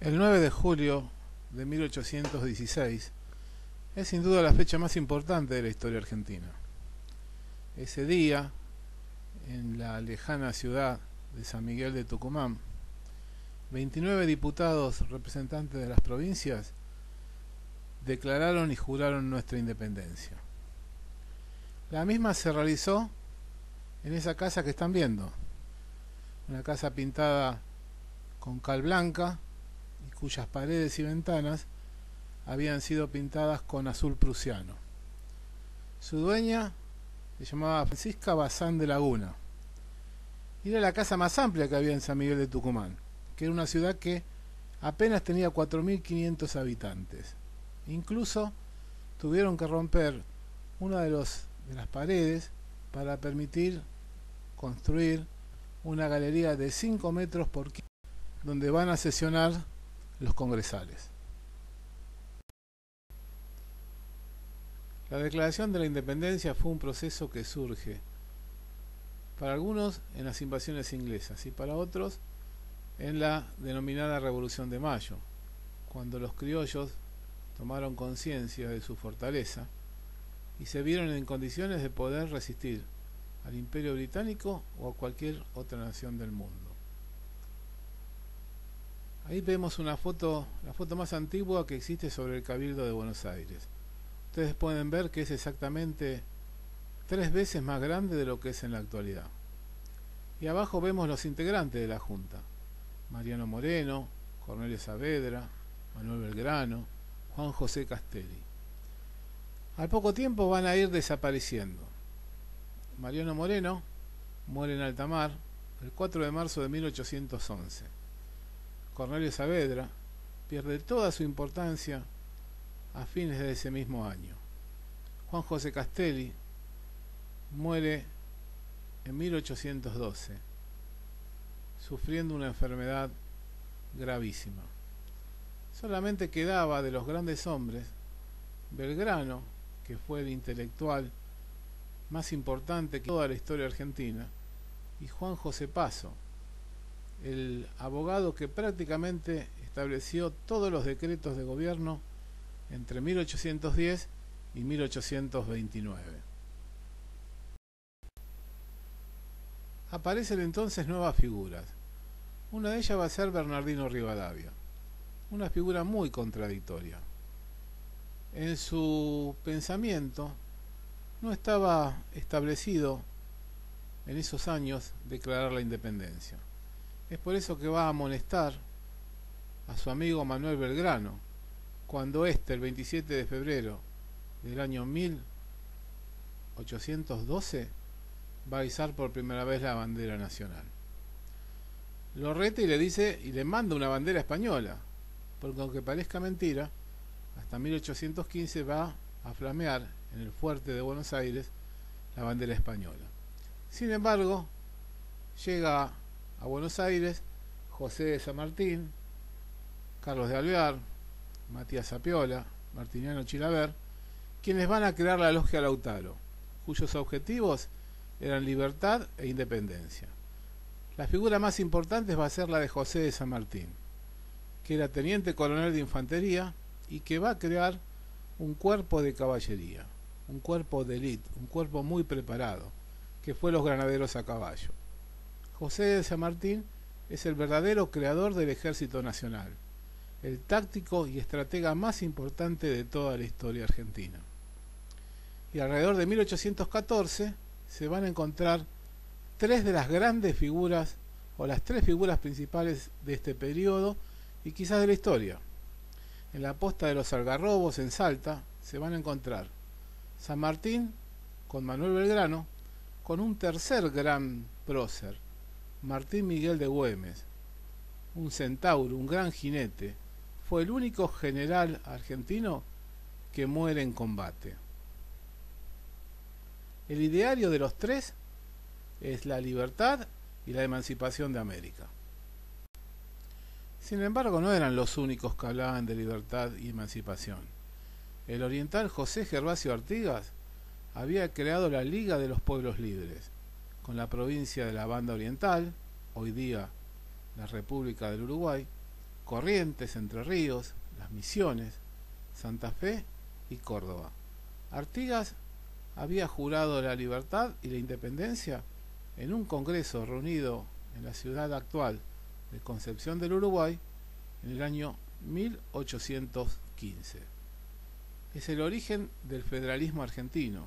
El 9 de julio de 1816 es sin duda la fecha más importante de la historia argentina. Ese día, en la lejana ciudad de San Miguel de Tucumán, 29 diputados representantes de las provincias declararon y juraron nuestra independencia. La misma se realizó en esa casa que están viendo, una casa pintada con cal blanca cuyas paredes y ventanas habían sido pintadas con azul prusiano. Su dueña se llamaba Francisca Bazán de Laguna. Y era la casa más amplia que había en San Miguel de Tucumán, que era una ciudad que apenas tenía 4.500 habitantes. Incluso tuvieron que romper una de, los, de las paredes para permitir construir una galería de 5 metros por donde van a sesionar los congresales. La declaración de la independencia fue un proceso que surge para algunos en las invasiones inglesas y para otros en la denominada Revolución de Mayo, cuando los criollos tomaron conciencia de su fortaleza y se vieron en condiciones de poder resistir al imperio británico o a cualquier otra nación del mundo. Ahí vemos una foto, la foto más antigua que existe sobre el Cabildo de Buenos Aires. Ustedes pueden ver que es exactamente tres veces más grande de lo que es en la actualidad. Y abajo vemos los integrantes de la Junta. Mariano Moreno, Cornelio Saavedra, Manuel Belgrano, Juan José Castelli. Al poco tiempo van a ir desapareciendo. Mariano Moreno muere en alta mar el 4 de marzo de 1811. Cornelio Saavedra pierde toda su importancia a fines de ese mismo año. Juan José Castelli muere en 1812, sufriendo una enfermedad gravísima. Solamente quedaba de los grandes hombres Belgrano, que fue el intelectual más importante que toda la historia argentina, y Juan José Paso, el abogado que prácticamente estableció todos los decretos de gobierno entre 1810 y 1829. Aparecen entonces nuevas figuras. Una de ellas va a ser Bernardino Rivadavia, una figura muy contradictoria. En su pensamiento no estaba establecido en esos años declarar la independencia. Es por eso que va a amonestar a su amigo Manuel Belgrano, cuando éste, el 27 de febrero del año 1812, va a izar por primera vez la bandera nacional. Lo reta y le dice, y le manda una bandera española, porque aunque parezca mentira, hasta 1815 va a flamear en el fuerte de Buenos Aires la bandera española. Sin embargo, llega a Buenos Aires José de San Martín, Carlos de Alvear, Matías Zapiola, Martiniano Chilaver, quienes van a crear la Logia Lautaro, cuyos objetivos eran libertad e independencia. La figura más importante va a ser la de José de San Martín, que era teniente coronel de infantería y que va a crear un cuerpo de caballería, un cuerpo de élite, un cuerpo muy preparado, que fue los granaderos a caballo. José de San Martín es el verdadero creador del Ejército Nacional, el táctico y estratega más importante de toda la historia argentina. Y alrededor de 1814 se van a encontrar tres de las grandes figuras o las tres figuras principales de este periodo y quizás de la historia. En la posta de los Algarrobos en Salta se van a encontrar San Martín con Manuel Belgrano con un tercer gran prócer, Martín Miguel de Güemes, un centauro, un gran jinete, fue el único general argentino que muere en combate. El ideario de los tres es la libertad y la emancipación de América. Sin embargo, no eran los únicos que hablaban de libertad y emancipación. El oriental José Gervasio Artigas había creado la Liga de los Pueblos Libres, con la provincia de la Banda Oriental, hoy día la República del Uruguay, Corrientes, Entre Ríos, Las Misiones, Santa Fe y Córdoba. Artigas había jurado la libertad y la independencia en un congreso reunido en la ciudad actual de Concepción del Uruguay en el año 1815. Es el origen del federalismo argentino,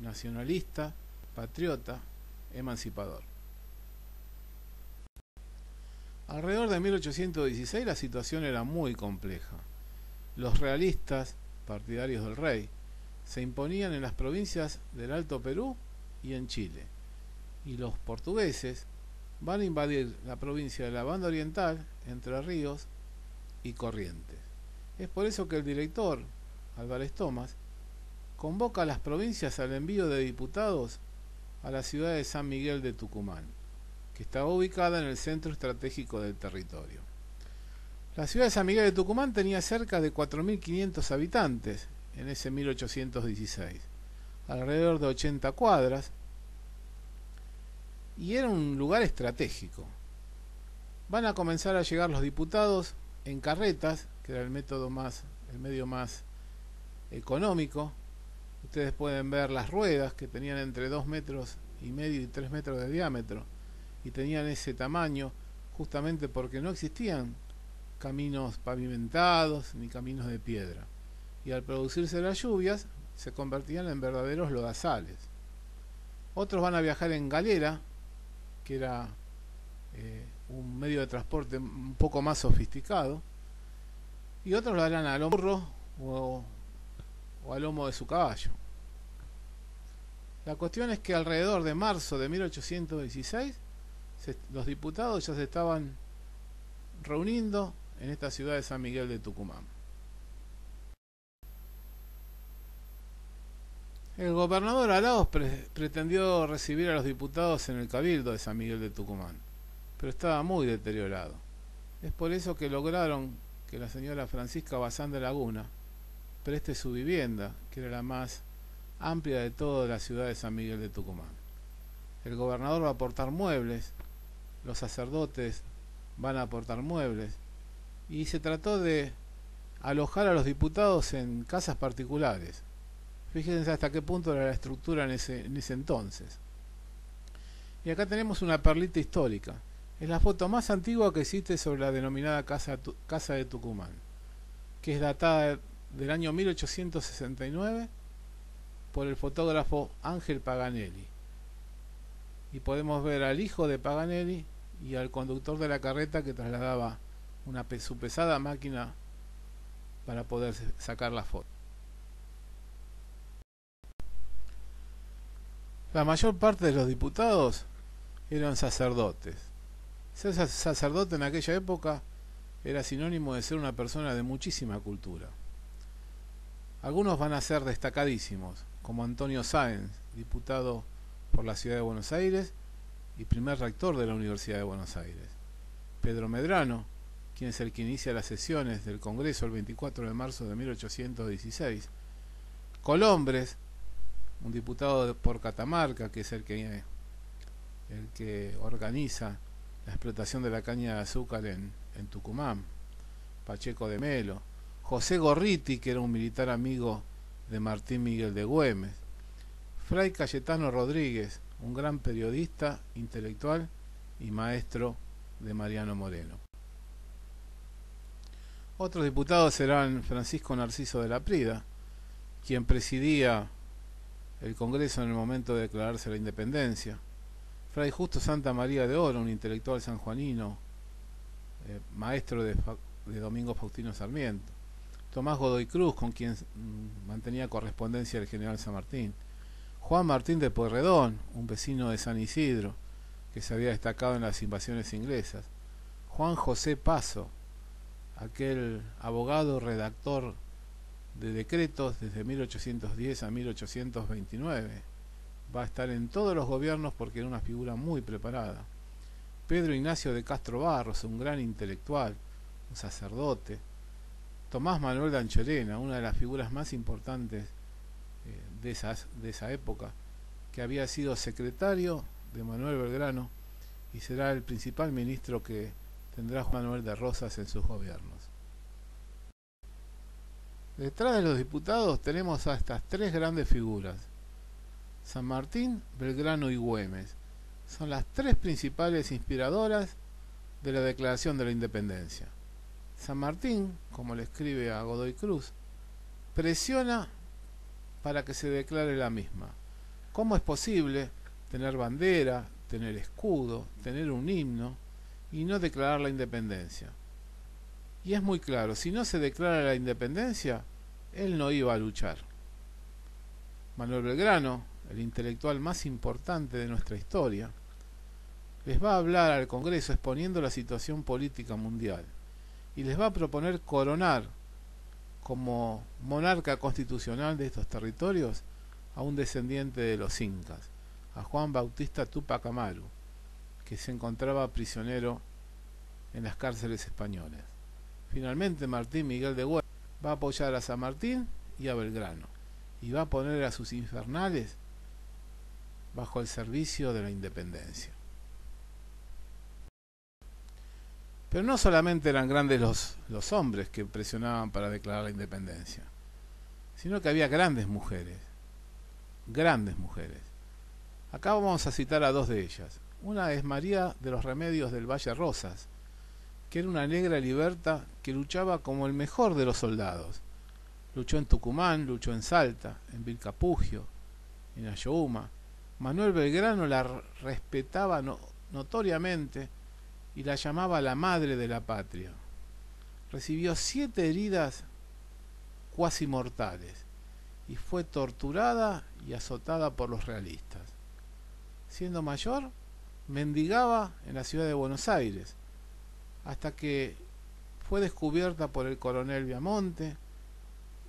nacionalista, patriota, emancipador. Alrededor de 1816 la situación era muy compleja. Los realistas, partidarios del rey, se imponían en las provincias del Alto Perú y en Chile. Y los portugueses van a invadir la provincia de la Banda Oriental, Entre Ríos y Corrientes. Es por eso que el director, Álvarez Tomás, convoca a las provincias al envío de diputados a la ciudad de San Miguel de Tucumán, que estaba ubicada en el centro estratégico del territorio. La ciudad de San Miguel de Tucumán tenía cerca de 4.500 habitantes en ese 1816, alrededor de 80 cuadras, y era un lugar estratégico. Van a comenzar a llegar los diputados en carretas, que era el método más, el medio más económico. Ustedes pueden ver las ruedas que tenían entre 2 metros y medio y 3 metros de diámetro y tenían ese tamaño justamente porque no existían caminos pavimentados ni caminos de piedra y al producirse las lluvias se convertían en verdaderos lodazales. Otros van a viajar en galera, que era eh, un medio de transporte un poco más sofisticado, y otros lo harán al hombro o, o al lomo de su caballo. La cuestión es que alrededor de marzo de 1816 los diputados ya se estaban reuniendo en esta ciudad de San Miguel de Tucumán. El gobernador Arauz pretendió recibir a los diputados en el cabildo de San Miguel de Tucumán, pero estaba muy deteriorado. Es por eso que lograron que la señora Francisca Bazán de Laguna preste su vivienda, que era la más amplia de toda la ciudad de San Miguel de Tucumán. El gobernador va a aportar muebles, los sacerdotes van a aportar muebles, y se trató de alojar a los diputados en casas particulares Fíjense hasta qué punto era la estructura en ese, en ese entonces. Y acá tenemos una perlita histórica. Es la foto más antigua que existe sobre la denominada Casa, casa de Tucumán, que es datada del año 1869 por el fotógrafo Ángel Paganelli. Y podemos ver al hijo de Paganelli y al conductor de la carreta que trasladaba una su pesada máquina para poder sacar la foto. La mayor parte de los diputados eran sacerdotes. Ser sacerdote en aquella época era sinónimo de ser una persona de muchísima cultura. Algunos van a ser destacadísimos, como Antonio Sáenz, diputado por la ciudad de Buenos Aires y primer rector de la Universidad de Buenos Aires. Pedro Medrano, quien es el que inicia las sesiones del Congreso el 24 de marzo de 1816. Colombres, un diputado por Catamarca, que es el que, que organiza la explotación de la caña de azúcar en, en Tucumán, Pacheco de Melo, José Gorriti, que era un militar amigo de Martín Miguel de Güemes, Fray Cayetano Rodríguez, un gran periodista, intelectual y maestro de Mariano Moreno. Otros diputados serán Francisco Narciso de la Prida, quien presidía el Congreso en el momento de declararse la independencia. Fray Justo Santa María de Oro, un intelectual sanjuanino, eh, maestro de, de, Domingo Faustino Sarmiento. Tomás Godoy Cruz, con quien mantenía correspondencia el general San Martín. Juan Martín de Pueyrredón, un vecino de San Isidro, que se había destacado en las invasiones inglesas. Juan José Paso, aquel abogado, redactor de decretos desde 1810 a 1829. Va a estar en todos los gobiernos porque era una figura muy preparada. Pedro Ignacio de Castro Barros, un gran intelectual, un sacerdote. Tomás Manuel de Anchorena, una de las figuras más importantes eh, de, de esa época, que había sido secretario de Manuel Belgrano y será el principal ministro que tendrá Juan Manuel de Rosas en sus gobiernos. Detrás de los diputados tenemos a estas tres grandes figuras. San Martín, Belgrano y Güemes. Son las tres principales inspiradoras de la Declaración de la Independencia. San Martín, como le escribe a Godoy Cruz, presiona para que se declare la misma. ¿Cómo es posible tener bandera, tener escudo, tener un himno y no declarar la independencia? Y es muy claro, si no se declara la independencia, él no iba a luchar. Manuel Belgrano, el intelectual más importante de nuestra historia, les va a hablar al Congreso exponiendo la situación política mundial y les va a proponer coronar como monarca constitucional de estos territorios a un descendiente de los incas, a Juan Bautista Tupac Amaru, que se encontraba prisionero en las cárceles españolas. Finalmente Martín Miguel de Güell va a apoyar a San Martín y a Belgrano y va a poner a sus infernales bajo el servicio de la independencia. Pero no solamente eran grandes los, los hombres que presionaban para declarar la independencia, sino que había grandes mujeres, grandes mujeres. Acá vamos a citar a dos de ellas. Una es María de los Remedios del Valle Rosas, que era una negra liberta que luchaba como el mejor de los soldados. Luchó en Tucumán, luchó en Salta, en Vilcapugio, en Ayohuma. Manuel Belgrano la respetaba notoriamente y la llamaba la madre de la patria. Recibió siete heridas cuasi mortales y fue torturada y azotada por los realistas. Siendo mayor, mendigaba en la ciudad de Buenos Aires, hasta que fue descubierta por el coronel Viamonte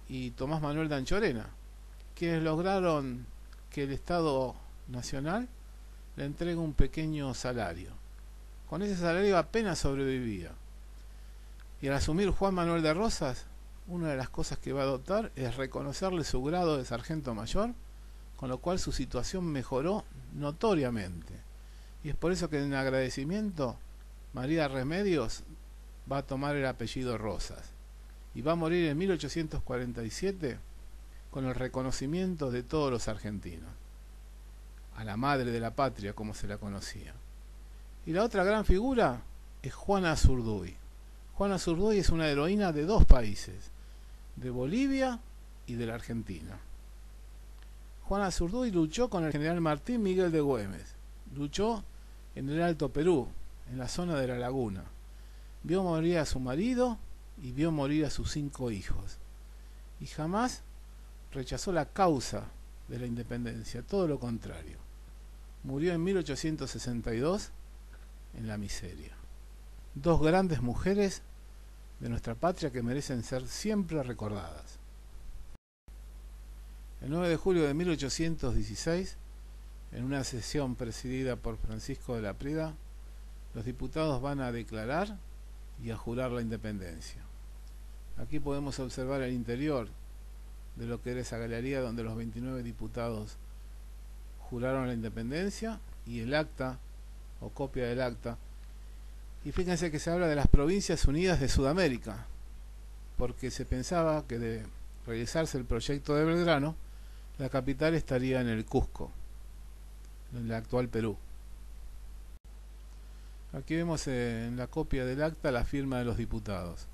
y Tomás Manuel de Anchorena, quienes lograron que el Estado Nacional le entregue un pequeño salario. Con ese salario apenas sobrevivía. Y al asumir Juan Manuel de Rosas, una de las cosas que va a adoptar es reconocerle su grado de sargento mayor, con lo cual su situación mejoró notoriamente. Y es por eso que en agradecimiento María Remedios va a tomar el apellido Rosas y va a morir en 1847 con el reconocimiento de todos los argentinos, a la madre de la patria como se la conocía. Y la otra gran figura es Juana Zurduy. Juana Zurduy es una heroína de dos países, de Bolivia y de la Argentina. Juana Zurduy luchó con el general Martín Miguel de Güemes. Luchó en el Alto Perú, en la zona de la laguna. Vio morir a su marido y vio morir a sus cinco hijos. Y jamás rechazó la causa de la independencia, todo lo contrario. Murió en 1862 en la miseria. Dos grandes mujeres de nuestra patria que merecen ser siempre recordadas. El 9 de julio de 1816, en una sesión presidida por Francisco de la Prida, los diputados van a declarar y a jurar la independencia. Aquí podemos observar el interior de lo que era esa galería donde los 29 diputados juraron la independencia y el acta o copia del acta. Y fíjense que se habla de las provincias unidas de Sudamérica, porque se pensaba que de realizarse el proyecto de Belgrano, la capital estaría en el Cusco, en el actual Perú. Aquí vemos en la copia del acta la firma de los diputados.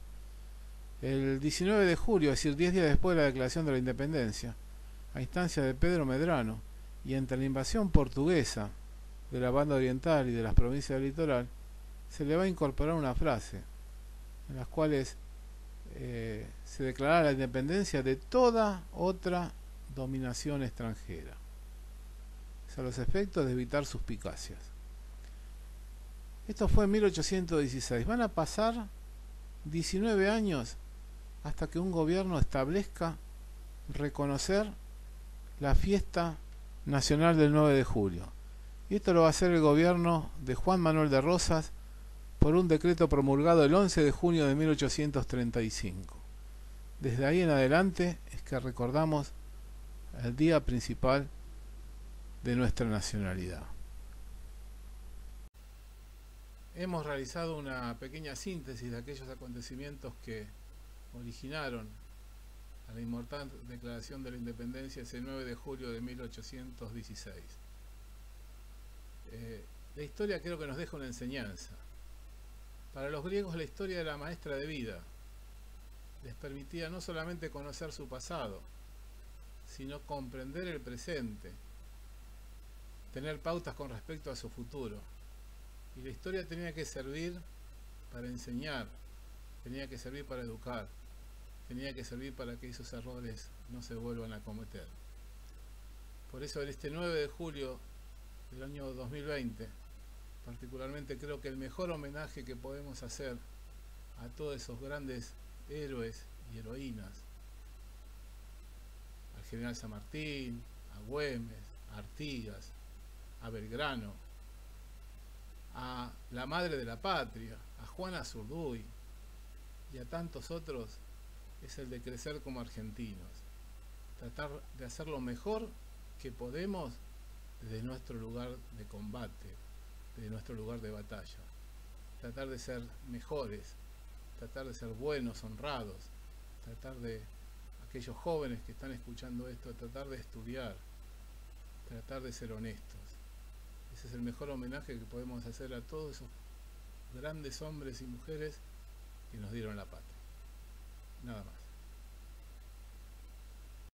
El 19 de julio, es decir, 10 días después de la declaración de la independencia, a instancia de Pedro Medrano y entre la invasión portuguesa de la banda oriental y de las provincias del litoral, se le va a incorporar una frase en las cuales eh, se declarará la independencia de toda otra dominación extranjera. a los efectos de evitar suspicacias. Esto fue en 1816. Van a pasar 19 años hasta que un gobierno establezca reconocer la fiesta nacional del 9 de julio. Y esto lo va a hacer el gobierno de Juan Manuel de Rosas por un decreto promulgado el 11 de junio de 1835. Desde ahí en adelante es que recordamos el día principal de nuestra nacionalidad. hemos realizado una pequeña síntesis de aquellos acontecimientos que originaron a la inmortal declaración de la independencia ese 9 de julio de 1816. Eh, la historia creo que nos deja una enseñanza. Para los griegos la historia era maestra de vida. Les permitía no solamente conocer su pasado, sino comprender el presente, tener pautas con respecto a su futuro. Y la historia tenía que servir para enseñar, tenía que servir para educar, tenía que servir para que esos errores no se vuelvan a cometer. Por eso en este 9 de julio del año 2020, particularmente creo que el mejor homenaje que podemos hacer a todos esos grandes héroes y heroínas, al general San Martín, a Güemes, a Artigas, a Belgrano, a la madre de la patria, a Juana Zurduy y a tantos otros, es el de crecer como argentinos. Tratar de hacer lo mejor que podemos desde nuestro lugar de combate, desde nuestro lugar de batalla. Tratar de ser mejores, tratar de ser buenos, honrados, tratar de aquellos jóvenes que están escuchando esto, tratar de estudiar, tratar de ser honestos. Ese es el mejor homenaje que podemos hacer a todos esos grandes hombres y mujeres que nos dieron la patria. Nada más.